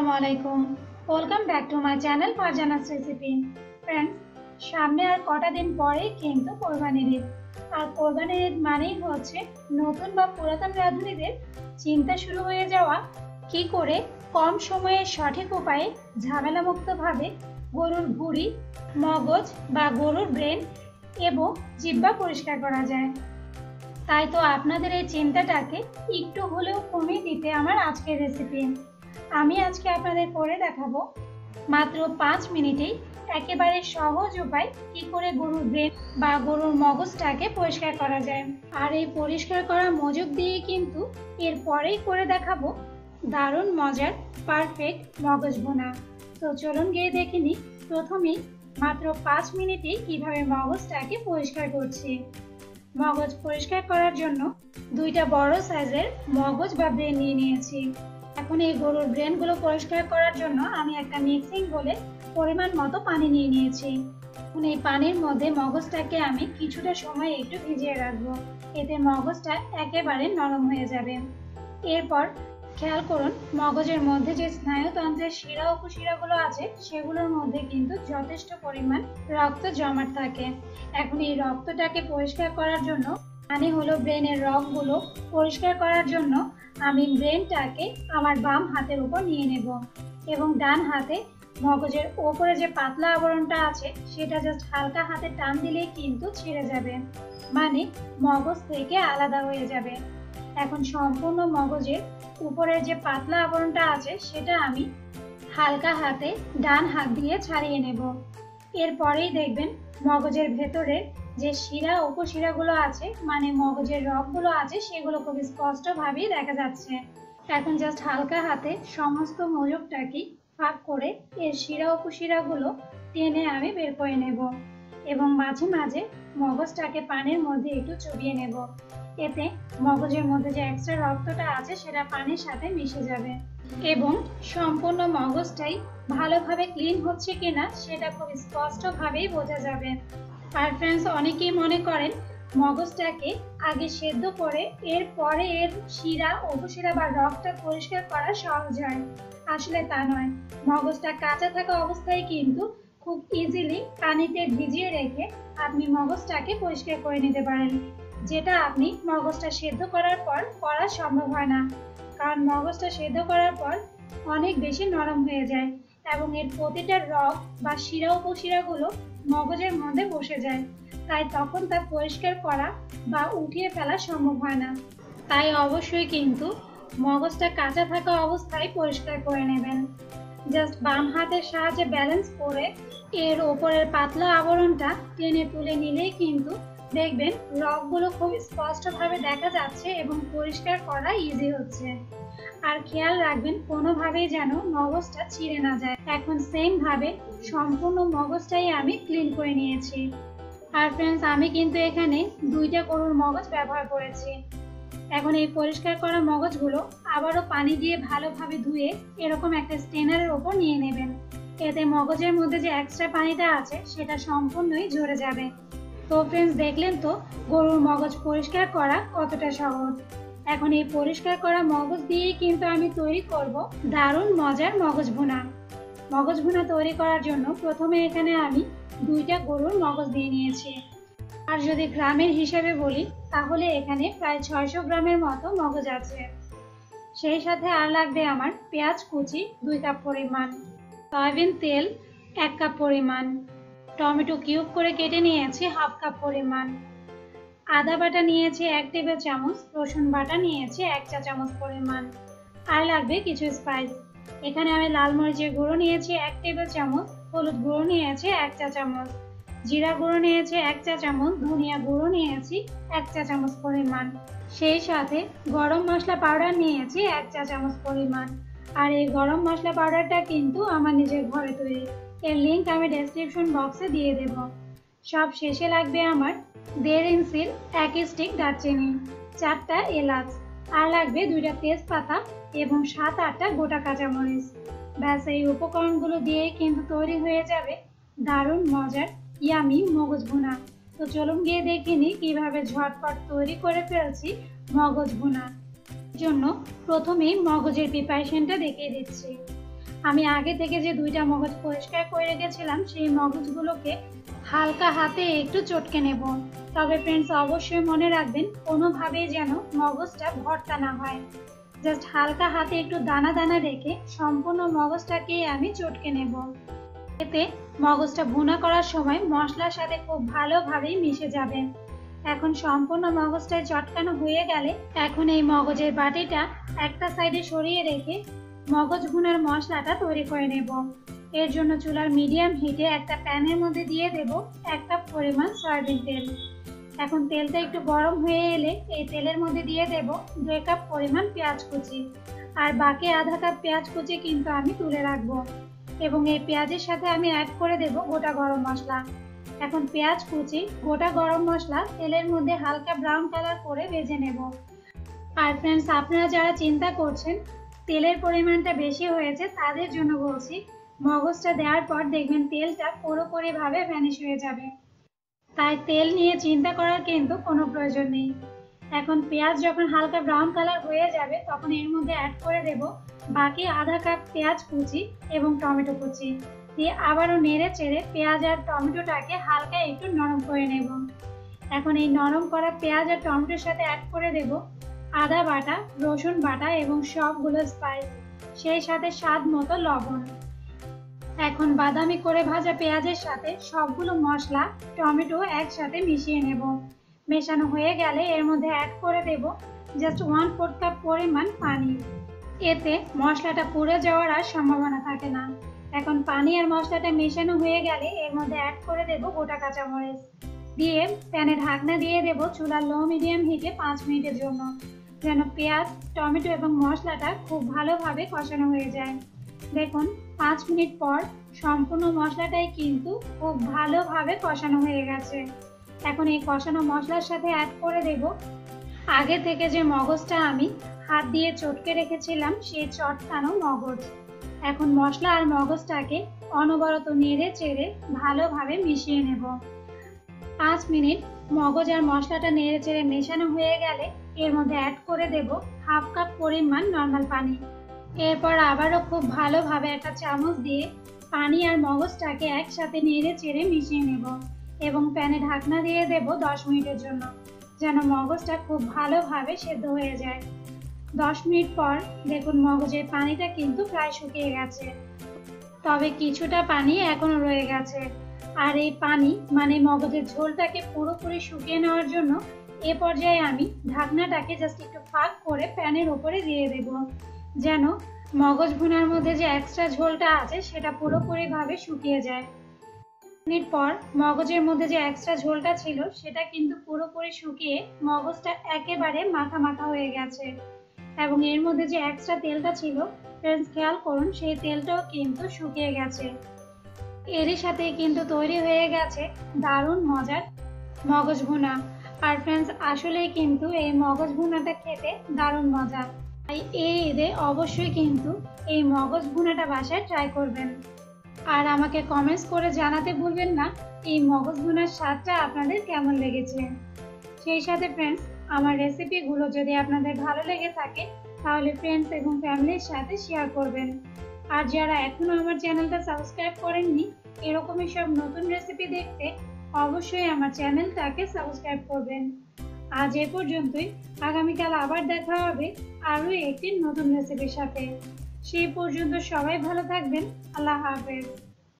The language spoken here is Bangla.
আসসালামু আলাইকুম। Welcome back to my channel Farzana's recipe friends সামনে আর কটা দিন পরে কিন্তু কোরবানির ঈদ। আর কোরবানির ঈদ মানেই হচ্ছে নতুন বা পুরাতন রাঁধুনিদের চিন্তা শুরু হয়ে যাওয়া, কি করে কম সময়ে সঠিক উপায়ে ঝামেলামুক্তভাবে গরুর ভুঁড়ি মগজ বা গরুর ব্রেন এবং জিব্বা পরিষ্কার করা যায়। তাই তো আপনাদের এই চিন্তাটাকে একটু হলেও কমিয়ে দিতে আমার আজকের রেসিপি আমি আজকে আপনাদের করে দেখাবো। মাত্র পাঁচ মিনিটেই একেবারে সহজ উপায় কি করে গরুর ব্রেন বা গরুর মগজটাকে পরিষ্কার করা যায়। আর এই পরিষ্কার করা মজুক দিয়ে কিন্তু এরপরেই করে দেখাবো দারুণ মজার পারফেক্ট মগজ বোনা। তো চলুন গিয়ে দেখে নিই, প্রথমেই মাত্র পাঁচ মিনিটেই কীভাবে মগজটাকে পরিষ্কার করছি। মগজ পরিষ্কার করার জন্য দুইটা বড় সাইজের মগজ বা ব্রেন নিয়ে নিয়েছি। এখন এই গরুর ব্রেনগুলো পরিষ্কার করার জন্য আমি একটা মিক্সিং বলে পরিমাণ মতো পানি নিয়ে নিয়েছি। এখন এই পানির মধ্যে মগজটাকে আমি কিছুটা সময় একটু ভিজিয়ে রাখব। এতে মগজটা একেবারে নরম হয়ে যাবে। এরপর খেয়াল করুন, মগজের মধ্যে যে স্নায়ুতন্ত্রের শিরা উপশিরাগুলো আছে, সেগুলোর মধ্যে কিন্তু যথেষ্ট পরিমাণ রক্ত জমাট থাকে। এখন এই রক্তটাকে পরিষ্কার করার জন্য মানে হলো ব্রেনের রগগুলো পরিষ্কার করার জন্য আমি ব্রেনটাকে আমার বাম হাতের উপর নিয়ে নেব এবং ডান হাতে মগজের ওপরে যে পাতলা আবরণটা আছে, সেটা জাস্ট হালকা হাতে টান দিলেই কিন্তু ছিঁড়ে যাবে। মানে মগজ থেকে আলাদা হয়ে যাবে। এখন সম্পূর্ণ মগজের উপরের যে পাতলা আবরণটা আছে, সেটা আমি হালকা হাতে ডান হাত দিয়ে ছাড়িয়ে নেব। এরপরেই দেখবেন মগজের ভেতরে যে শিরা, উপশিরাগুলো আছে মানে মগজের রগগুলো আছে, সেগুলো খুব স্পষ্টভাবেই দেখা যাচ্ছে। এখন জাস্ট হালকা হাতে সমস্ত মজুকটাকে ফাঁক করে এর শিরা, উপশিরাগুলো টেনে আমি বের করে নেব এবং মাঝে মাঝে মগজটাকে পানির মধ্যে একটু চুবিয়ে নেব। এতে মগজের মধ্যে যে এক্সট্রা রক্তটা আছে, সেটা পানির সাথে মিশে যাবে এবং সম্পূর্ণ মগজটাই ভালোভাবে ক্লিন হচ্ছে কিনা, সেটা খুব স্পষ্টভাবেই বোঝা যাবে। আর ফ্রেন্ডস অনেকেই মনে করেন মগজটাকে আগে সেদ্ধ করে এর পরে এর শিরা, উপশিরা বা রক্তটা পরিষ্কার করা সহজ হয়। আসলে তা নয়। মগজটা কাঁচা থাকা অবস্থায় কিন্তু খুব ইজিলি পানিতে ভিজিয়ে রেখে আপনি মগজটাকে পরিষ্কার করে নিতে পারেন। যেটা আপনি মগজটা সেদ্ধ করার পর করা সম্ভব হয় না। কারণ মগজটা সেদ্ধ করার পর অনেক বেশি নরম হয়ে যায়। এবং এর প্রতিটা রগ বা শিরা উপশিরাগুলো মগজের মধ্যে বসে যায়। তাই তখন তা পরিষ্কার করা বা উঠিয়ে ফেলা সম্ভব হয় না। তাই অবশ্যই কিন্তু মগজটা কাঁচা থাকা অবস্থায় পরিষ্কার করে নেবেন। জাস্ট বাম হাতের সাহায্যে ব্যালেন্স করে এর ওপরের পাতলা আবরণটা টেনে তুলে নিলেই কিন্তু দেখবেন, রগগুলো খুব স্পষ্টভাবে দেখা যাচ্ছে এবং পরিষ্কার করা ইজি হচ্ছে। আর খেয়াল রাখবেন, কোনোভাবেই যেন মগজটা ছিঁড়ে না যায়। এখন সেম ভাবে সম্পূর্ণ মগজটাই আমি ক্লিন করে নিয়েছি। আর ফ্রেন্ডস আমি কিন্তু এখানে দুইটা গরুর মগজ ব্যবহার করেছি। এখন এই পরিষ্কার করা মগজগুলো আবারও পানি দিয়ে ভালোভাবে ধুয়ে এরকম একটা স্টেনারের ওপর নিয়ে নেবেন। এতে মগজের মধ্যে যে এক্সট্রা পানিটা আছে, সেটা সম্পূর্ণই ঝরে যাবে। তো ফ্রেন্ডস দেখলেন তো? গরুর মগজ পরিষ্কার করা কতটা সহজ? এখন এই পরিষ্কার করা মগজ দিয়েই কিন্তু আমি তৈরি করব দারুণ মজার মগজ ভুনা। মগজ ভুনা তৈরি করার জন্য প্রথমে এখানে আমি দুইটা গরুর মগজ দিয়ে নিয়েছি। আর যদি গ্রামের হিসাবে বলি, তাহলে এখানে প্রায় ছয়শো গ্রামের মতো মগজ আছে। সেই সাথে আর লাগবে আমার পেঁয়াজ কুচি দুই কাপ পরিমাণ, সয়াবিন তেল এক কাপ পরিমাণ টমেটো কিউব করে কেটে নিয়েছি হাফ কাপ পরিমাণ। আদা বাটা নিয়েছি এক টেবিল চামচ, রসুন বাটা নিয়েছি এক চা চামচ পরিমাণ, আর লাগবে কিছু স্পাইস এখানে আমি লাল মরিচের গুঁড়ো নিয়েছি এক টেবিল চামচ, হলুদ গুঁড়ো নিয়েছি এক চা চামচ, জিরা গুঁড়ো নিয়েছি এক চা চামচ, ধনিয়া গুঁড়ো নিয়েছি এক চা চামচ পরিমাণ। সেই সাথে গরম মশলা পাউডার নিয়েছি এক চা চামচ পরিমাণ। আর এই গরম মশলা পাউডারটা কিন্তু আমার নিজের ঘরে তৈরি। এর লিঙ্ক আমি ডেসক্রিপশন বক্সে দিয়ে দেব। সব শেষে লাগবে আমার দেড় ইঞ্চির এক স্টিক দারচিনি। চারটা এলাচ, আর লাগবে দুইটা তেজপাতা এবং সাত আটটা গোটা কাঁচামরিচ। ব্যাস, এই উপকরণগুলো দিয়ে কিন্তু তৈরি হয়ে যাবে দারুণ মজার ইয়ামি মগজ ভুনা। তো চলুন গিয়ে দেখে নিই কীভাবে ঝটপট তৈরি করে ফেলছি মগজ ভুনা। জন্য প্রথমেই মগজের প্রিপারেশনটা দেখিয়ে দিচ্ছি। আমি আগে থেকে যে দুইটা মগজ পরিষ্কার করে রেখেছিলাম, সেই মগজগুলোকে হালকা হাতে একটু চটকে নেব। তবে ফ্রেন্ডস অবশ্যই মনে রাখবেন, কোনোভাবেই যেন মগজটা ভর্তা না হয়। জাস্ট হালকা হাতে একটু দানা দানা রেখে সম্পূর্ণ মগজটাকে আমি চটকে নেব। এতে মগজটা ভুনা করার সময় মশলার সাথে খুব ভালোভাবেই মিশে যাবে। এখন সম্পূর্ণ মগজটায় চটকানো হয়ে গেলে এখন এই মগজের বাটিটা একটা সাইডে সরিয়ে রেখে মগজ ভুনার মশলাটা তৈরি করে নেব। এর জন্য চুলার মিডিয়াম হিটে একটা প্যানের মধ্যে দিয়ে দেব এক কাপ পরিমাণ সয়াবিন তেল। এখন তেলটা একটু গরম হয়ে এলে এই তেলের মধ্যে দিয়ে দেব দুই কাপ পরিমাণ পেঁয়াজ কুচি। আর বাকি আধা কাপ পেঁয়াজ কুচি কিন্তু আমি তুলে রাখব। এবং এই পেঁয়াজের সাথে আমি অ্যাড করে দেব গোটা গরম মশলা। এখন পেঁয়াজ কুচি, গোটা গরম মশলা তেলের মধ্যে হালকা ব্রাউন কালার করে ভেজে নেব। আর ফ্রেন্ডস আপনারা যারা চিন্তা করছেন তেলের পরিমাণটা বেশি হয়েছে, তাদের জন্য বলছি, মগজটা দেওয়ার পর দেখবেন তেলটা পুরোপুরিভাবে ভ্যানিশ হয়ে যাবে। তাই তেল নিয়ে চিন্তা করার কিন্তু কোনো প্রয়োজন নেই। এখন পেঁয়াজ যখন হালকা ব্রাউন কালার হয়ে যাবে, তখন এর মধ্যে অ্যাড করে দেব বাকি আধা কাপ পেঁয়াজ কুচি এবং টমেটো কুচি। দিয়ে আবারও নেড়ে চেড়ে পেঁয়াজ আর টমেটোটাকে হালকা একটু নরম করে নেব। এখন এই নরম করা পেঁয়াজ আর টমেটোর সাথে অ্যাড করে দেব। আদা বাটা, রসুন বাটা এবং সবগুলো স্পাইস সেই সাথে স্বাদ মতো লবণ। এখন বাদামি করে ভাজা পেঁয়াজের সাথে সবগুলো মশলা, টমেটো একসাথে মিশিয়ে নেব। মেশানো হয়ে গেলে এর মধ্যে অ্যাড করে দেব জাস্ট ওয়ান ফোর্থ কাপ পরিমাণ পানি। এতে মশলাটা পুড়ে যাওয়ার আর সম্ভাবনা থাকে না। এখন পানি আর মশলাটা মেশানো হয়ে গেলে এর মধ্যে অ্যাড করে দেব গোটা কাঁচামরিচ। দিয়ে প্যানে ঢাকনা দিয়ে দেব চুলার লো মিডিয়াম হিটে পাঁচ মিনিটের জন্য। যেন পেঁয়াজ, টমেটো এবং মশলাটা খুব ভালোভাবে কষানো হয়ে যায়। দেখুন, পাঁচ মিনিট পর সম্পূর্ণ মশলাটাই কিন্তু খুব ভালোভাবে কষানো হয়ে গেছে। এখন এই কষানো মশলার সাথে অ্যাড করে দেব। আগে থেকে যে মগজটা আমি হাত দিয়ে চটকে রেখেছিলাম, সেই চটকানো মগজ। এখন মশলা আর মগজটাকে অনবরত নেড়ে চেড়ে ভালোভাবে মিশিয়ে নেব। পাঁচ মিনিট মগজ আর মশলাটা নেড়ে চেড়ে মেশানো হয়ে গেলে এর মধ্যে অ্যাড করে দেব হাফ কাপ পরিমাণ নর্মাল পানি। এরপর আবারও খুব ভালোভাবে একটা চামচ দিয়ে পানি আর মগজটাকে একসাথে নেড়ে চেড়ে মিশিয়ে নেব এবং প্যানে ঢাকনা দিয়ে দেব দশ মিনিটের জন্য, যেন মগজটা খুব ভালোভাবে সেদ্ধ হয়ে যায়। দশ মিনিট পর দেখুন মগজের পানিটা কিন্তু প্রায় শুকিয়ে গেছে। তবে কিছুটা পানি এখনও রয়ে গেছে। আর এই পানি মানে মগজের ঝোলটাকে পুরোপুরি শুকিয়ে নেওয়ার জন্য এ পর্যায়ে আমি ঢাকনাটাকে জাস্ট একটু ফাঁক করে প্যানের ওপরে দিয়ে দেব। যেন মগজ ভুনার মধ্যে যে এক্সট্রা ঝোলটা আছে সেটা পুরোপুরিভাবে শুকিয়ে যায়। মিনিট পর মগজের মধ্যে যে এক্সট্রা ঝোলটা ছিল সেটা কিন্তু পুরোপুরি শুকিয়ে মগজটা একেবারে মাখা মাখা হয়ে গেছে। এবং এর মধ্যে যে এক্সট্রা তেলটা ছিল ফ্রেন্ডস খেয়াল করুন, সেই তেলটাও কিন্তু শুকিয়ে গেছে। এরই সাথে কিন্তু তৈরি হয়ে গেছে দারুণ মজার মগজ ভুনা। আর ফ্রেন্ডস আসলেই কিন্তু এই মগজ ভুনাটা খেতে দারুণ মজা। তাই এই ঈদে অবশ্যই কিন্তু এই মগজ ভুনাটা বাসায় ট্রাই করবেন। আর আমাকে কমেন্টস করে জানাতে ভুলবেন না, এই মগজ ভুনার স্বাদটা আপনাদের কেমন লেগেছে। সেই সাথে ফ্রেন্ডস আমার রেসিপিগুলো যদি আপনাদের ভালো লেগে থাকে, তাহলে ফ্রেন্ডস এবং ফ্যামিলির সাথে শেয়ার করবেন। আর যারা এখনও আমার চ্যানেলটা সাবস্ক্রাইব করেননি, এরকমই সব নতুন রেসিপি দেখতে অবশ্যই আমার চ্যানেলটাকে সাবস্ক্রাইব করবেন। আজ এ পর্যন্তই। আগামীকাল আবার দেখা হবে আরও একটি নতুন রেসিপির সাথে। সেই পর্যন্ত সবাই ভালো থাকবেন। আল্লাহ হাফেজ।